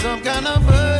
some kind of bird.